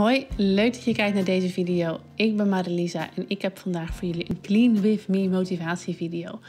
Hoi, leuk dat je kijkt naar deze video. Ik ben Marilisa en ik heb vandaag voor jullie een Clean With Me motivatievideo.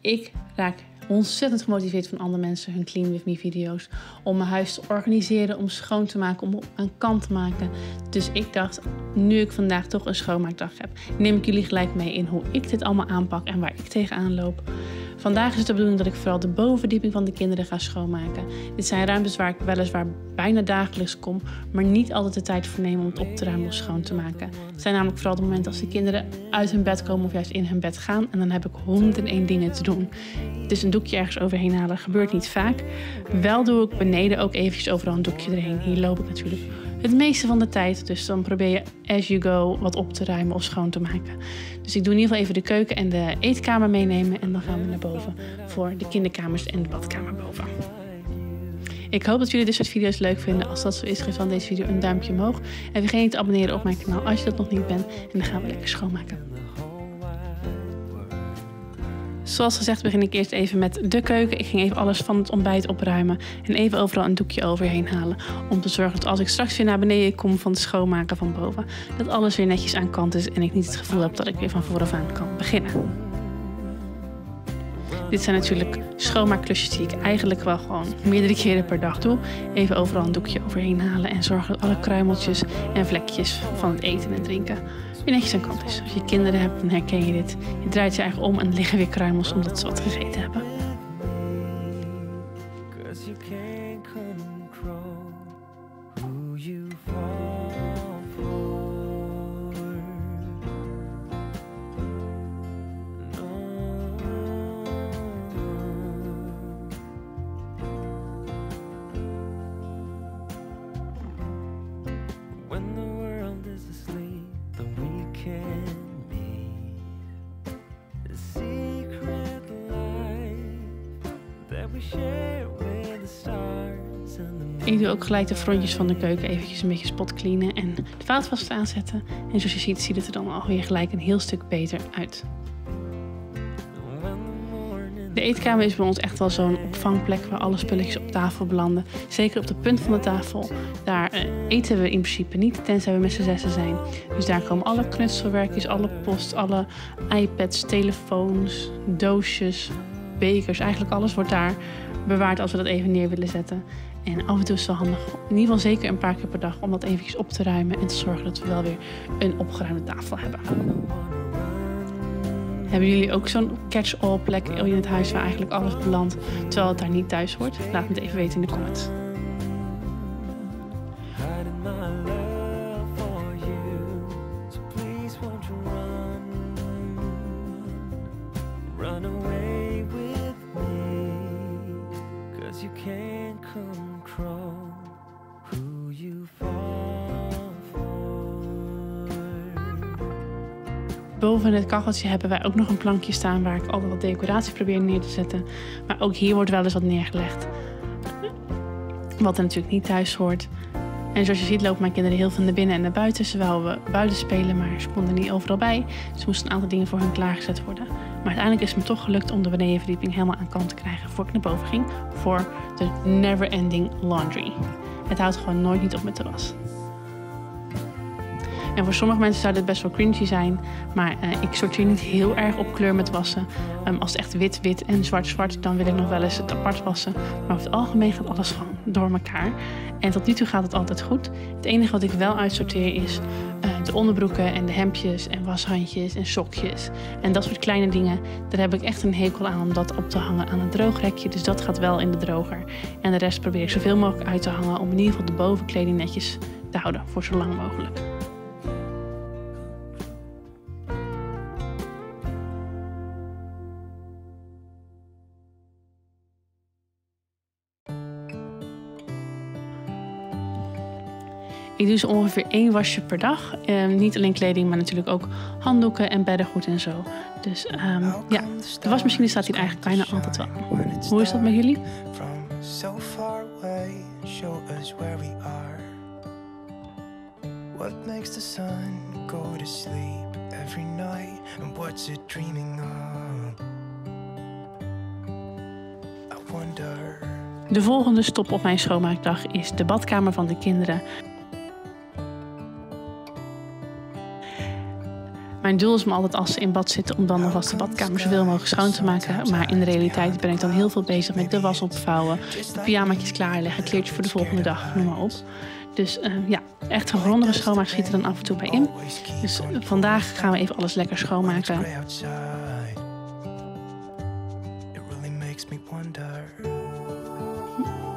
Ik raak ontzettend gemotiveerd van andere mensen hun Clean With Me video's. Om mijn huis te organiseren, om schoon te maken, om aan kant te maken. Dus ik dacht, nu ik vandaag toch een schoonmaakdag heb, neem ik jullie gelijk mee in hoe ik dit allemaal aanpak en waar ik tegenaan loop. Vandaag is het de bedoeling dat ik vooral de bovendieping van de kinderen ga schoonmaken. Dit zijn ruimtes waar ik weliswaar bijna dagelijks kom, maar niet altijd de tijd voor neem om het op te ruimen of schoon te maken. Het zijn namelijk vooral de momenten als de kinderen uit hun bed komen of juist in hun bed gaan en dan heb ik 101 dingen te doen. Dus een doekje ergens overheen halen gebeurt niet vaak. Wel doe ik beneden ook eventjes overal een doekje erheen. Hier loop ik natuurlijk het meeste van de tijd. Dus dan probeer je as you go wat op te ruimen of schoon te maken. Dus ik doe in ieder geval even de keuken en de eetkamer meenemen. En dan gaan we naar boven voor de kinderkamers en de badkamer boven. Ik hoop dat jullie dit soort video's leuk vinden. Als dat zo is, geef dan deze video een duimpje omhoog. En vergeet niet te abonneren op mijn kanaal als je dat nog niet bent. En dan gaan we lekker schoonmaken. Zoals gezegd begin ik eerst even met de keuken. Ik ging even alles van het ontbijt opruimen en even overal een doekje overheen halen. Om te zorgen dat als ik straks weer naar beneden kom van het schoonmaken van boven, dat alles weer netjes aan kant is en ik niet het gevoel heb dat ik weer van vooraf aan kan beginnen. Dit zijn natuurlijk schoonmaakklusjes die ik eigenlijk wel gewoon meerdere keren per dag doe. Even overal een doekje overheen halen en zorgen dat alle kruimeltjes en vlekjes van het eten en drinken weer netjes aan kant is. Als je kinderen hebt, dan herken je dit. Je draait je eigen om en liggen weer kruimels omdat ze wat gegeten hebben. Ik doe ook gelijk de frontjes van de keuken eventjes een beetje spot cleanen en de vaatwasser aanzetten. En zoals je ziet, ziet het er dan alweer gelijk een heel stuk beter uit. De eetkamer is bij ons echt wel zo'n opvangplek waar alle spulletjes op tafel belanden. Zeker op de punt van de tafel. Daar eh, eten we in principe niet, tenzij we met z'n zessen zijn. Dus daar komen alle knutselwerkjes, alle post, alle iPads, telefoons, doosjes, bekers. Eigenlijk alles wordt daar bewaard als we dat even neer willen zetten. En af en toe is het wel handig, in ieder geval zeker een paar keer per dag, om dat eventjes op te ruimen en te zorgen dat we wel weer een opgeruimde tafel hebben. Hebben jullie ook zo'n catch-all plek in het huis waar eigenlijk alles belandt, terwijl het daar niet thuis hoort? Laat me het even weten in de comments. Boven het kacheltje hebben wij ook nog een plankje staan waar ik altijd wat decoratie probeer neer te zetten. Maar ook hier wordt wel eens wat neergelegd. Wat er natuurlijk niet thuis hoort. En zoals je ziet lopen mijn kinderen heel veel naar binnen en naar buiten. Zowel we buiten spelen, maar ze konden niet overal bij. Dus moesten een aantal dingen voor hen klaargezet worden. Maar uiteindelijk is het me toch gelukt om de benedenverdieping helemaal aan kant te krijgen voor ik naar boven ging. Voor de never ending laundry. Het houdt gewoon nooit niet op met de was. En voor sommige mensen zou dit best wel cringy zijn. Maar uh, ik sorteer niet heel erg op kleur met wassen. Um, als het echt wit, wit en zwart, zwart, dan wil ik nog wel eens het apart wassen. Maar over het algemeen gaat alles gewoon door elkaar. En tot nu toe gaat het altijd goed. Het enige wat ik wel uitsorteer is uh, de onderbroeken en de hemdjes en washandjes en sokjes. En dat soort kleine dingen. Daar heb ik echt een hekel aan om dat op te hangen aan het droogrekje. Dus dat gaat wel in de droger. En de rest probeer ik zoveel mogelijk uit te hangen om in ieder geval de bovenkleding netjes te houden voor zo lang mogelijk. Ik doe ze ongeveer één wasje per dag. Um, niet alleen kleding, maar natuurlijk ook handdoeken en beddengoed en zo. Dus um, ja, de wasmachine staat hier eigenlijk bijna altijd wel Hoe is dat met jullie? What makes the sun go to sleep every night? And what's it dreaming of? I wonder. De volgende stop op mijn schoonmaakdag is de badkamer van de kinderen. Mijn doel is me altijd als ze in bad zitten om dan alvast de badkamer zoveel mogelijk schoon te maken. Maar in de realiteit ben ik dan heel veel bezig met de was opvouwen, de pyjamaatjes klaarleggen, kleertjes voor de volgende dag, noem maar op. Dus uh, ja, echt een grondige schoonmaak schiet er dan af en toe bij in. Dus uh, vandaag gaan we even alles lekker schoonmaken.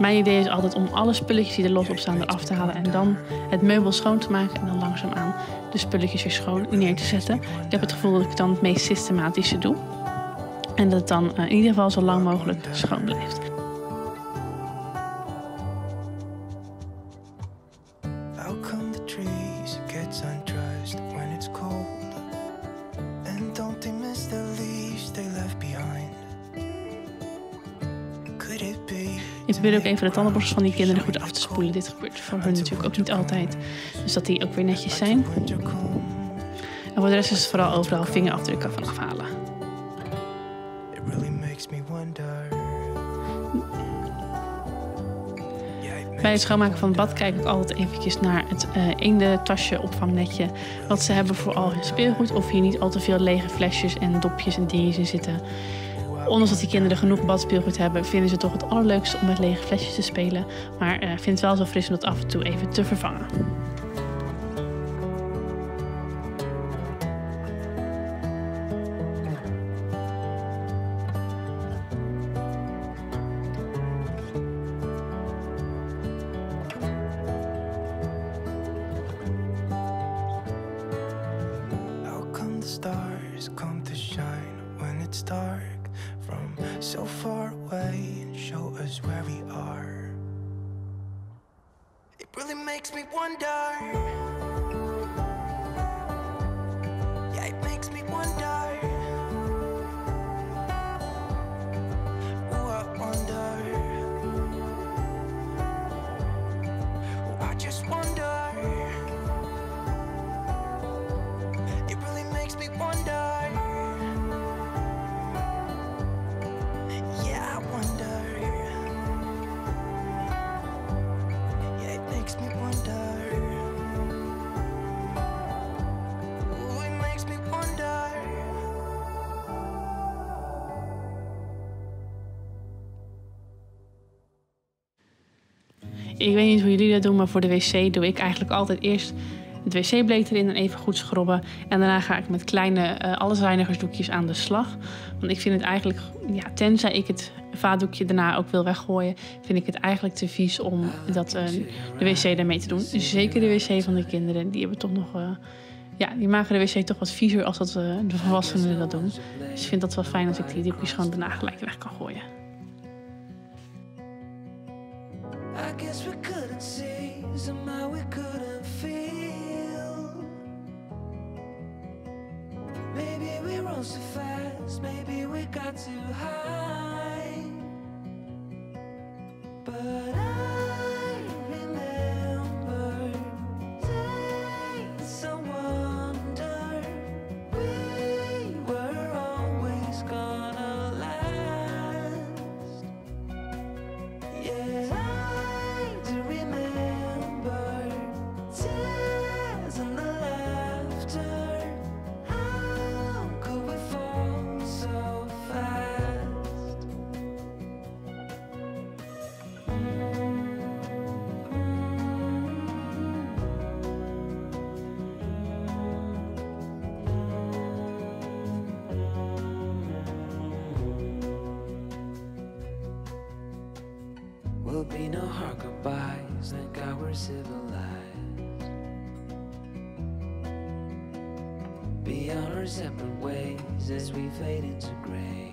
Mijn idee is altijd om alle spulletjes die er los op staan eraf te halen en dan het meubel schoon te maken en dan langzaamaan de spulletjes weer schoon neer te zetten. Ik heb het gevoel dat ik dan het meest systematische doe. En dat het dan uh, in ieder geval zo lang mogelijk schoon blijft. Ik probeer ook even de tandenborstels van die kinderen goed af te spoelen. Dit gebeurt voor hun natuurlijk ook niet altijd. Dus dat die ook weer netjes zijn. En voor de rest is het vooral overal vingerafdrukken van afhalen. Bij het schoonmaken van het bad kijk ik altijd eventjes naar het uh, ene tasje opvangnetje. Wat ze hebben voor al hun speelgoed. Of hier niet al te veel lege flesjes en dopjes en dingetjes in zitten. Ondanks dat die kinderen genoeg badspeelgoed hebben, vinden ze toch het allerleukste om met lege flesjes te spelen. Maar uh, vind het wel zo fris om dat af en toe even te vervangen. Makes me wonder. Ik weet niet hoe jullie dat doen, maar voor de wc doe ik eigenlijk altijd eerst het wc-bleed erin en even goed schrobben. En daarna ga ik met kleine uh, allesreinigersdoekjes aan de slag. Want ik vind het eigenlijk, ja, tenzij ik het vaatdoekje daarna ook wil weggooien, vind ik het eigenlijk te vies om dat, uh, de wc daarmee te doen. Zeker de wc van de kinderen, die hebben toch nog. Uh, ja, die maken de wc toch wat viezer als dat, de volwassenen dat doen. Dus ik vind dat wel fijn als ik die doekjes gewoon daarna gelijk weg kan gooien. Guess we couldn't see, somehow we couldn't feel. Maybe we rose too fast, maybe we got too high. Will be no hard goodbyes, thank God we're civilized. Be on our separate ways as we fade into gray.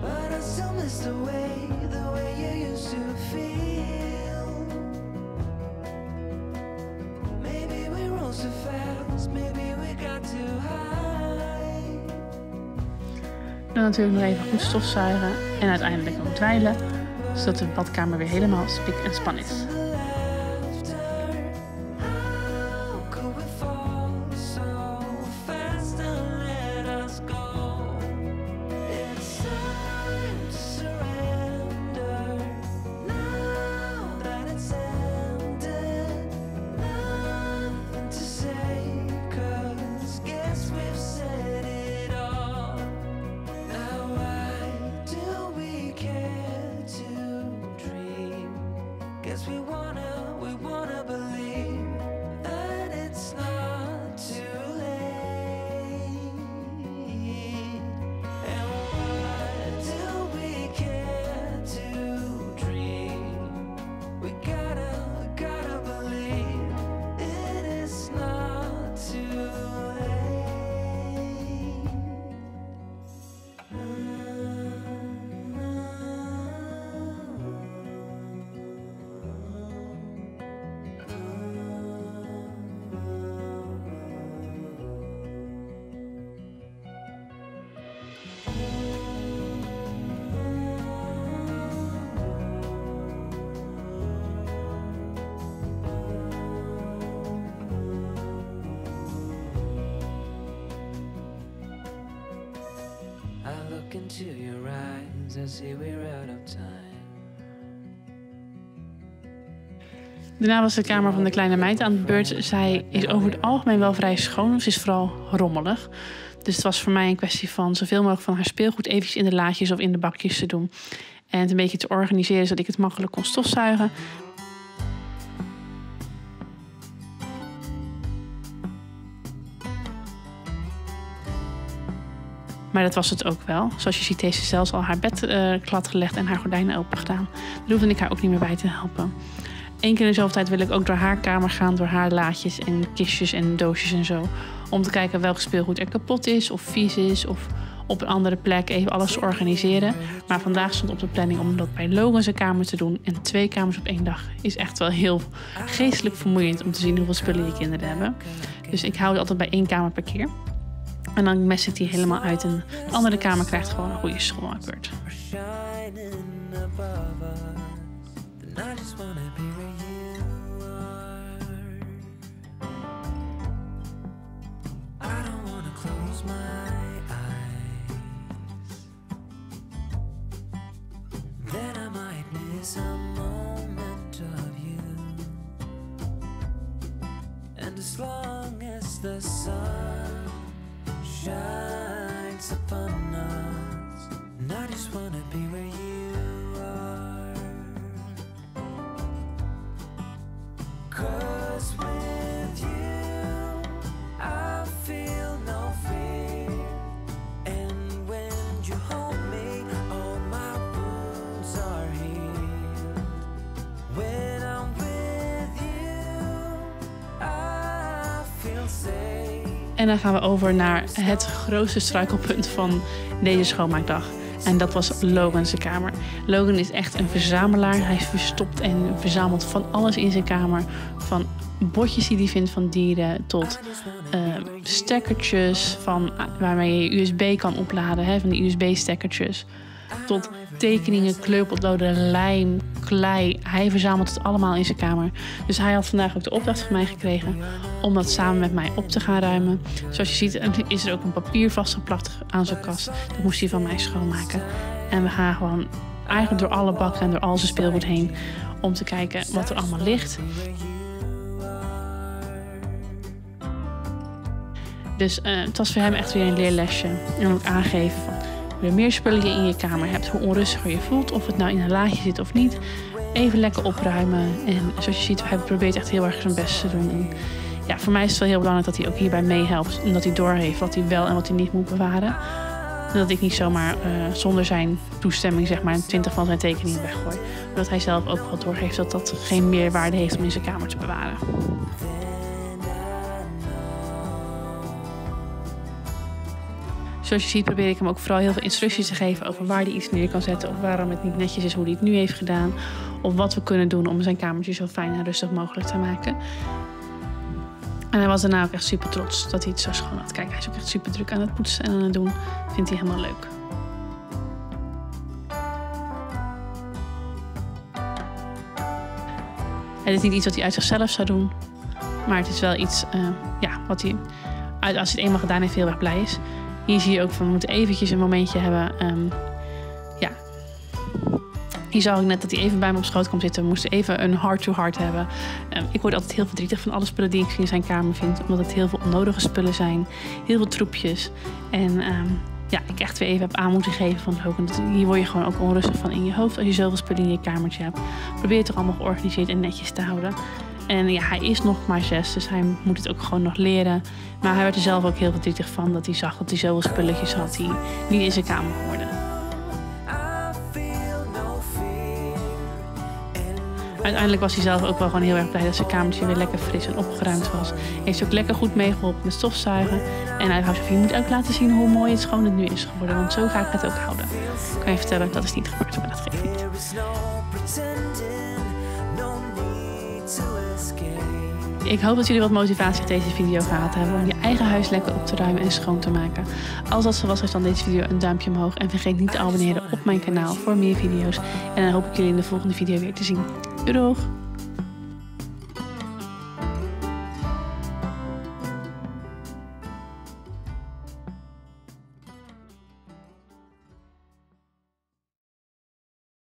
But I still miss the way, the way Dan natuurlijk nog even goed stofzuigen en uiteindelijk ook zodat de badkamer weer helemaal spik en span is. Daarna was de kamer van de kleine meid aan de beurt. Zij is over het algemeen wel vrij schoon. Ze is vooral rommelig. Dus het was voor mij een kwestie van zoveel mogelijk van haar speelgoed eventjes in de laadjes of in de bakjes te doen. En het een beetje te organiseren zodat ik het makkelijk kon stofzuigen. Maar dat was het ook wel. Zoals je ziet, heeft ze zelfs al haar bed eh glad gelegd en haar gordijnen open gedaan. Daar hoefde ik haar ook niet meer bij te helpen. Eén keer in de tijd wil ik ook door haar kamer gaan, door haar laadjes en kistjes en doosjes en zo. Om te kijken welk speelgoed er kapot is of vies is of op een andere plek even alles organiseren. Maar vandaag stond op de planning om dat bij Logan zijn kamer te doen. En twee kamers op één dag is echt wel heel geestelijk vermoeiend om te zien hoeveel spullen je kinderen hebben. Dus ik hou het altijd bij één kamer per keer. En dan mess ik die helemaal uit en de andere kamer krijgt gewoon een goede schoonmaakbeurt. as long as the sun shines upon us, and I just wanna be En dan gaan we over naar het grootste struikelpunt van deze schoonmaakdag. En dat was Logan's kamer. Logan is echt een verzamelaar. Hij verstopt en verzamelt van alles in zijn kamer. Van botjes die hij vindt van dieren tot eh, stekkertjes van, waarmee je USB kan opladen. Hè, van die USB-stekkertjes. Tot tekeningen, kleurpotloden, lijm, klei. Hij verzamelt het allemaal in zijn kamer. Dus hij had vandaag ook de opdracht van mij gekregen om dat samen met mij op te gaan ruimen. Zoals je ziet is er ook een papier vastgeplakt aan zijn kast. Dat moest hij van mij schoonmaken. En we gaan gewoon eigenlijk door alle bakken en door al zijn speelgoed heen om te kijken wat er allemaal ligt. Dus eh, het was voor hem echt weer een leerlesje. En ook aangeven van hoe meer spullen je in je kamer hebt, hoe onrustiger je voelt. Of het nou in een laadje zit of niet. Even lekker opruimen. En zoals je ziet, hij probeert echt heel erg zijn best te doen. En ja, voor mij is het wel heel belangrijk dat hij ook hierbij meehelpt. En dat hij doorheeft wat hij wel en wat hij niet moet bewaren. En dat ik niet zomaar eh, zonder zijn toestemming zeg maar 20 van zijn tekeningen weggooi. Maar dat hij zelf ook wel doorgeeft dat dat geen meerwaarde heeft om in zijn kamer te bewaren. Zoals je ziet probeer ik hem ook vooral heel veel instructies te geven over waar hij iets neer kan zetten. Of waarom het niet netjes is hoe hij het nu heeft gedaan. Of wat we kunnen doen om zijn kamertje zo fijn en rustig mogelijk te maken. En hij was daarna ook echt super trots dat hij het zo schoon had. Kijk, hij is ook echt super druk aan het poetsen en aan het doen. Vindt hij helemaal leuk. Het is niet iets wat hij uit zichzelf zou doen. Maar het is wel iets uh, ja, wat hij, als hij het eenmaal gedaan heeft, heel erg blij is. Hier zie je ook van, we moeten eventjes een momentje hebben. Um, ja. Hier zag ik net dat hij even bij me op schoot kwam zitten. We moesten even een heart-to-heart hebben. Um, ik word altijd heel verdrietig van alle spullen die ik in zijn kamer vind. Omdat het heel veel onnodige spullen zijn. Heel veel troepjes. En um, ja, ik echt weer even heb aan moeten geven van. Dat- Hier word je gewoon ook onrustig van in je hoofd als je zoveel spullen in je kamertje hebt. Probeer het toch allemaal georganiseerd en netjes te houden. En ja, hij is nog maar zes, dus hij moet het ook gewoon nog leren. Maar hij werd er zelf ook heel verdrietig van dat hij zag dat hij zoveel spulletjes had die niet in zijn kamer hoorden. Uiteindelijk was hij zelf ook wel gewoon heel erg blij dat zijn kamertje weer lekker fris en opgeruimd was. Hij heeft ook lekker goed meegeholpen met stofzuigen. En hij wou je moet ook laten zien hoe mooi het schoon het nu is geworden. Want zo ga ik het ook houden. Ik kan je vertellen, dat is niet gebeurd, maar dat geeft niet. Ik hoop dat jullie wat motivatie deze video gehad hebben om je eigen huis lekker op te ruimen en schoon te maken. Als dat zo was, geef dan deze video een duimpje omhoog en vergeet niet te abonneren op mijn kanaal voor meer video's. En dan hoop ik jullie in de volgende video weer te zien. Doei doeg!